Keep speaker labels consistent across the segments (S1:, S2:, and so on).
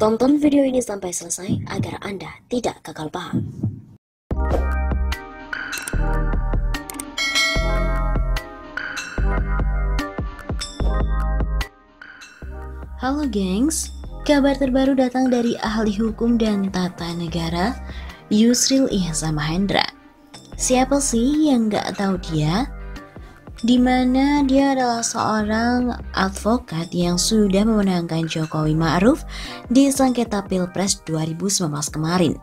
S1: Tonton video ini sampai selesai agar Anda tidak gagal paham. Halo gengs, kabar terbaru datang dari ahli hukum dan tata negara Yusril Ihsan Mahendra. Siapa sih yang gak tahu dia? Di mana dia adalah seorang advokat yang sudah memenangkan Jokowi Ma'ruf di sengketa Pilpres 2019 kemarin.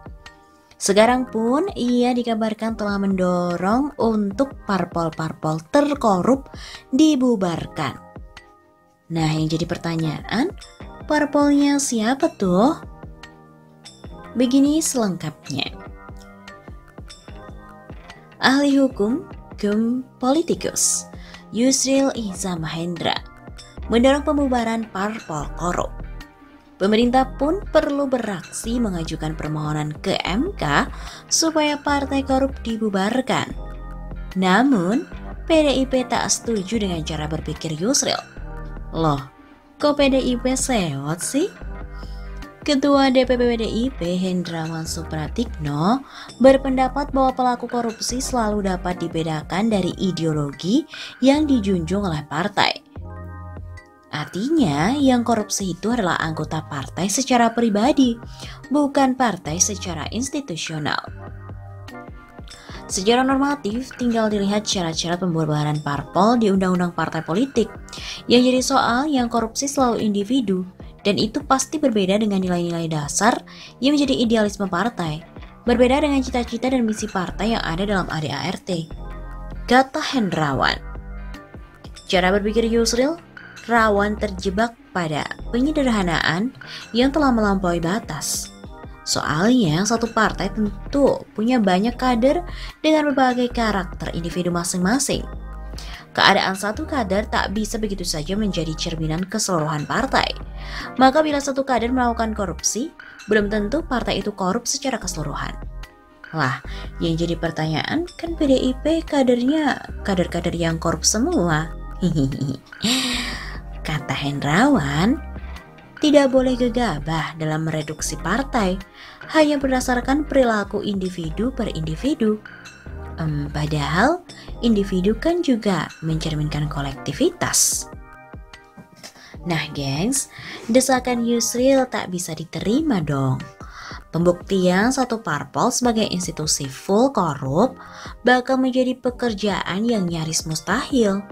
S1: Sekarang pun ia dikabarkan telah mendorong untuk parpol-parpol terkorup dibubarkan. Nah, yang jadi pertanyaan, parpolnya siapa tuh? Begini selengkapnya. Ahli hukum Gem Politikus Yusril Iza Mahendra mendorong pembubaran parpol korup. Pemerintah pun perlu beraksi mengajukan permohonan ke MK supaya partai korup dibubarkan. Namun, PDIP tak setuju dengan cara berpikir Yusril. Loh, kok PDIP sewot sih? Ketua DPP PDIP Hendrawan Supratikno berpendapat bahwa pelaku korupsi selalu dapat dibedakan dari ideologi yang dijunjung oleh partai. Artinya, yang korupsi itu adalah anggota partai secara pribadi, bukan partai secara institusional. Secara normatif, tinggal dilihat syarat-syarat pembubaran parpol di Undang-Undang Partai Politik. Yang jadi soal yang korupsi selalu individu, dan itu pasti berbeda dengan nilai-nilai dasar yang menjadi idealisme partai, berbeda dengan cita-cita dan misi partai yang ada dalam ADART. Kata Hendrawan. Cara berpikir Yusril rawan terjebak pada penyederhanaan yang telah melampaui batas. Soalnya satu partai tentu punya banyak kader dengan berbagai karakter individu masing-masing. Keadaan satu kader tak bisa begitu saja menjadi cerminan keseluruhan partai. Maka bila satu kader melakukan korupsi, belum tentu partai itu korup secara keseluruhan. Lah, yang jadi pertanyaan kan PDIP kadernya kader-kader yang korup semua. Kata Hendrawan, tidak boleh gegabah dalam mereduksi partai hanya berdasarkan perilaku individu per individu. Um, padahal individu kan juga mencerminkan kolektivitas. Nah, gengs, desakan Yusril tak bisa diterima dong. Pembuktian satu parpol sebagai institusi full korup bakal menjadi pekerjaan yang nyaris mustahil.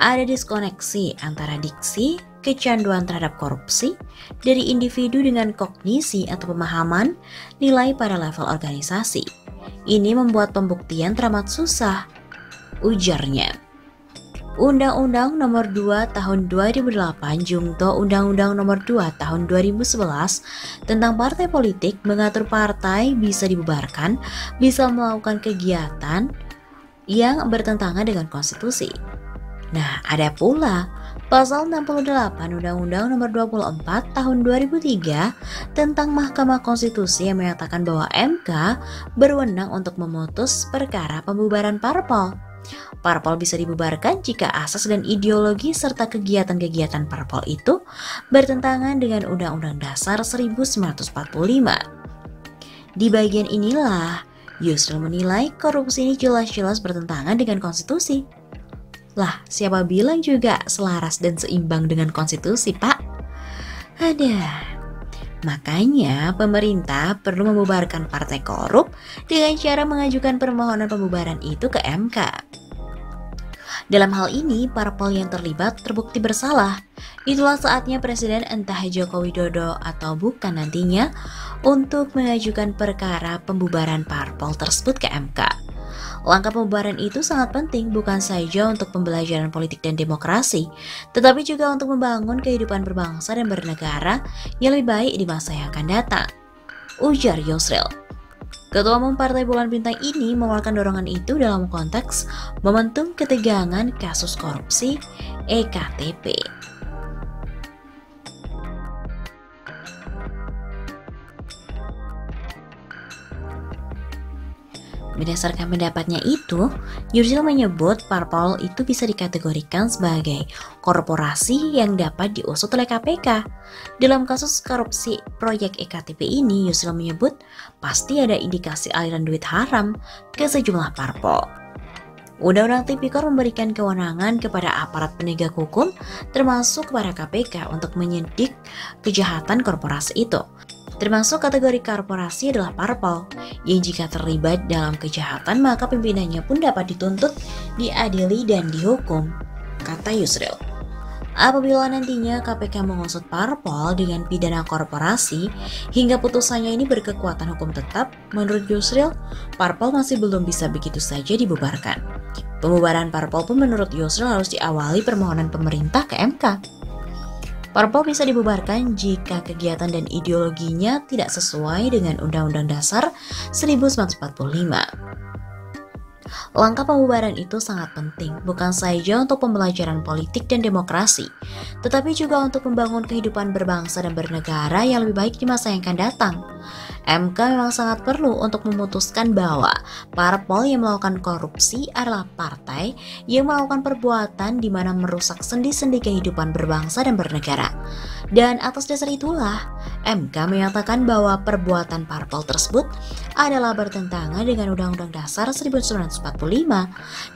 S1: Ada diskoneksi antara diksi, kecanduan terhadap korupsi, dari individu dengan kognisi atau pemahaman nilai pada level organisasi ini membuat pembuktian teramat susah, ujarnya. Undang-Undang Nomor 2 Tahun 2008 Jungto Undang-Undang Nomor 2 Tahun 2011 tentang partai politik mengatur partai bisa dibubarkan, bisa melakukan kegiatan yang bertentangan dengan konstitusi. Nah, ada pula Pasal 68 Undang-Undang Nomor 24 Tahun 2003 tentang Mahkamah Konstitusi yang menyatakan bahwa MK berwenang untuk memutus perkara pembubaran parpol. Parpol bisa dibubarkan jika asas dan ideologi serta kegiatan-kegiatan parpol itu bertentangan dengan Undang-Undang Dasar 1945. Di bagian inilah Yusril menilai korupsi ini jelas-jelas bertentangan dengan konstitusi. Lah, siapa bilang juga selaras dan seimbang dengan konstitusi, Pak? Ada. Makanya pemerintah perlu membubarkan partai korup dengan cara mengajukan permohonan pembubaran itu ke MK. Dalam hal ini, parpol yang terlibat terbukti bersalah. Itulah saatnya Presiden entah Joko Widodo atau bukan nantinya untuk mengajukan perkara pembubaran parpol tersebut ke MK. Langkah pembubaran itu sangat penting bukan saja untuk pembelajaran politik dan demokrasi, tetapi juga untuk membangun kehidupan berbangsa dan bernegara yang lebih baik di masa yang akan datang. Ujar Yusril. Ketua Umum Partai Bulan Bintang ini mengeluarkan dorongan itu dalam konteks momentum ketegangan kasus korupsi EKTP. Berdasarkan pendapatnya itu, Yusril menyebut parpol itu bisa dikategorikan sebagai korporasi yang dapat diusut oleh KPK. Dalam kasus korupsi proyek EKTP ini, Yusril menyebut pasti ada indikasi aliran duit haram ke sejumlah parpol. Undang-Undang Tipikor memberikan kewenangan kepada aparat penegak hukum termasuk kepada KPK untuk menyidik kejahatan korporasi itu. Termasuk kategori korporasi adalah parpol, yang jika terlibat dalam kejahatan maka pimpinannya pun dapat dituntut, diadili dan dihukum, kata Yusril. Apabila nantinya KPK mengusut parpol dengan pidana korporasi hingga putusannya ini berkekuatan hukum tetap, menurut Yusril, parpol masih belum bisa begitu saja dibubarkan. Pembubaran parpol pun menurut Yusril harus diawali permohonan pemerintah ke MK. Parpol bisa dibubarkan jika kegiatan dan ideologinya tidak sesuai dengan Undang-Undang Dasar 1945. Langkah pembubaran itu sangat penting, bukan saja untuk pembelajaran politik dan demokrasi, tetapi juga untuk membangun kehidupan berbangsa dan bernegara yang lebih baik di masa yang akan datang. MK memang sangat perlu untuk memutuskan bahwa parpol yang melakukan korupsi adalah partai yang melakukan perbuatan di mana merusak sendi-sendi kehidupan berbangsa dan bernegara. Dan atas dasar itulah, MK menyatakan bahwa perbuatan parpol tersebut adalah bertentangan dengan Undang-Undang Dasar 1945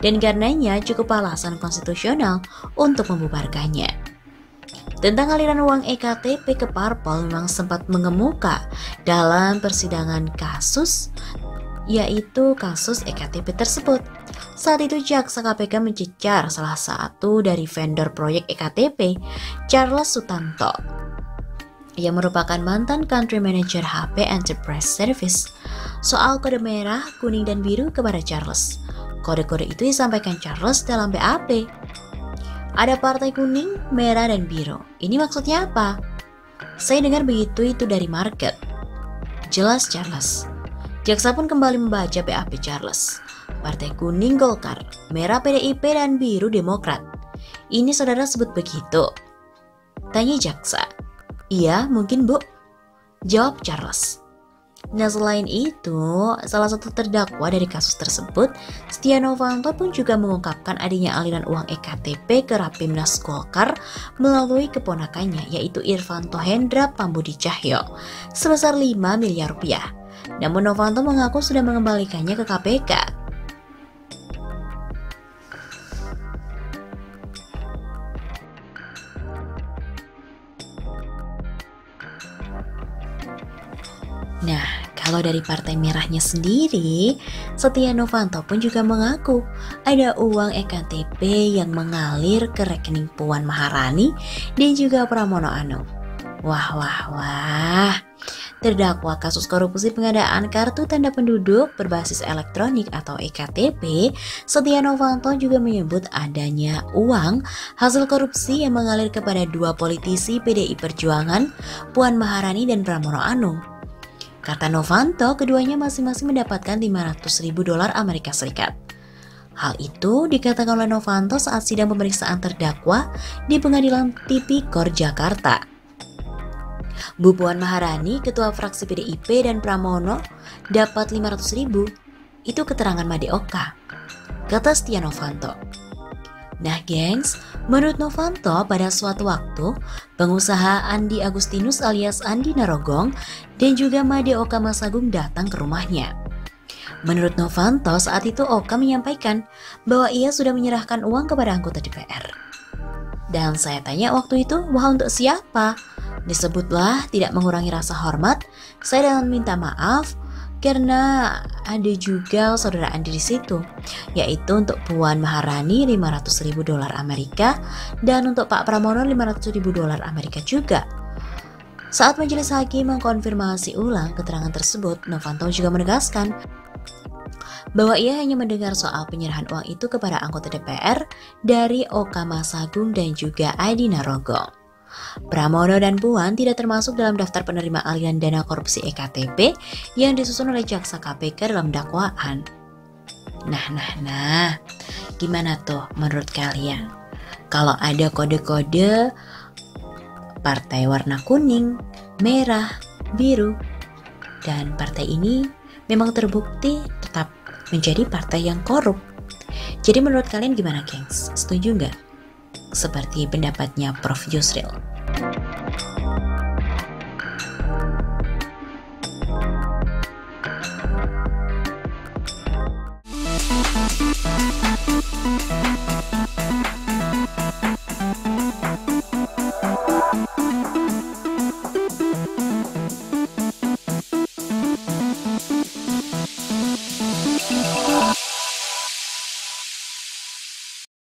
S1: dan karenanya cukup alasan konstitusional untuk membubarkannya. Tentang aliran uang EKTP ke parpol memang sempat mengemuka dalam persidangan kasus yaitu kasus EKTP tersebut. Saat itu jaksa KPK mencecar salah satu dari vendor proyek EKTP, Charles Sutanto, yang merupakan mantan country manager HP Enterprise Service, soal kode merah, kuning, dan biru kepada Charles. Kode-kode itu disampaikan Charles dalam BAP ada partai kuning, merah, dan biru. Ini maksudnya apa? Saya dengar begitu itu dari market. Jelas Charles. Jaksa pun kembali membaca BAP Charles. Partai kuning Golkar, merah PDIP, dan biru Demokrat. Ini saudara sebut begitu. Tanya jaksa. Iya, mungkin bu. Jawab Charles. Nah selain itu, salah satu terdakwa dari kasus tersebut, Setia Novanto pun juga mengungkapkan adanya aliran uang EKTP ke Rapimnas Golkar melalui keponakannya yaitu Irvanto Hendra Pambudi Cahyo sebesar 5 miliar rupiah. Namun Novanto mengaku sudah mengembalikannya ke KPK Nah, kalau dari Partai Merahnya sendiri, Setia Novanto pun juga mengaku ada uang EKTP yang mengalir ke rekening Puan Maharani dan juga Pramono Anung. Wah, wah, wah. Terdakwa kasus korupsi pengadaan kartu tanda penduduk berbasis elektronik atau EKTP, Setia Novanto juga menyebut adanya uang hasil korupsi yang mengalir kepada dua politisi PDI Perjuangan, Puan Maharani dan Pramono Anung. Kata Novanto, keduanya masing-masing mendapatkan 500 ribu dolar Amerika Serikat. Hal itu dikatakan oleh Novanto saat sidang pemeriksaan terdakwa di pengadilan Tipikor Jakarta. Bu Puan Maharani, ketua fraksi PDIP dan Pramono, dapat 500 ribu. Itu keterangan Madeoka, kata Setia Novanto. Nah gengs, menurut Novanto pada suatu waktu, pengusaha Andi Agustinus alias Andi Narogong dan juga Made Oka Masagung datang ke rumahnya. Menurut Novanto, saat itu Oka menyampaikan bahwa ia sudah menyerahkan uang kepada anggota DPR. Dan saya tanya waktu itu, wah untuk siapa? Disebutlah tidak mengurangi rasa hormat, saya dan minta maaf, karena ada juga saudara Andi di situ, yaitu untuk Puan Maharani 500 ribu dolar Amerika dan untuk Pak Pramono 500 ribu dolar Amerika juga. Saat majelis hakim mengkonfirmasi ulang keterangan tersebut, Novanto juga menegaskan bahwa ia hanya mendengar soal penyerahan uang itu kepada anggota DPR dari Oka Masagung dan juga Adi Narogong. Pramono dan Puan tidak termasuk dalam daftar penerima aliran dana korupsi EKTP yang disusun oleh jaksa KPK dalam dakwaan. Nah, nah, nah, gimana tuh menurut kalian? Kalau ada kode-kode partai warna kuning, merah, biru, dan partai ini memang terbukti tetap menjadi partai yang korup. Jadi menurut kalian gimana gengs? Setuju nggak? Seperti pendapatnya Prof. Yusril.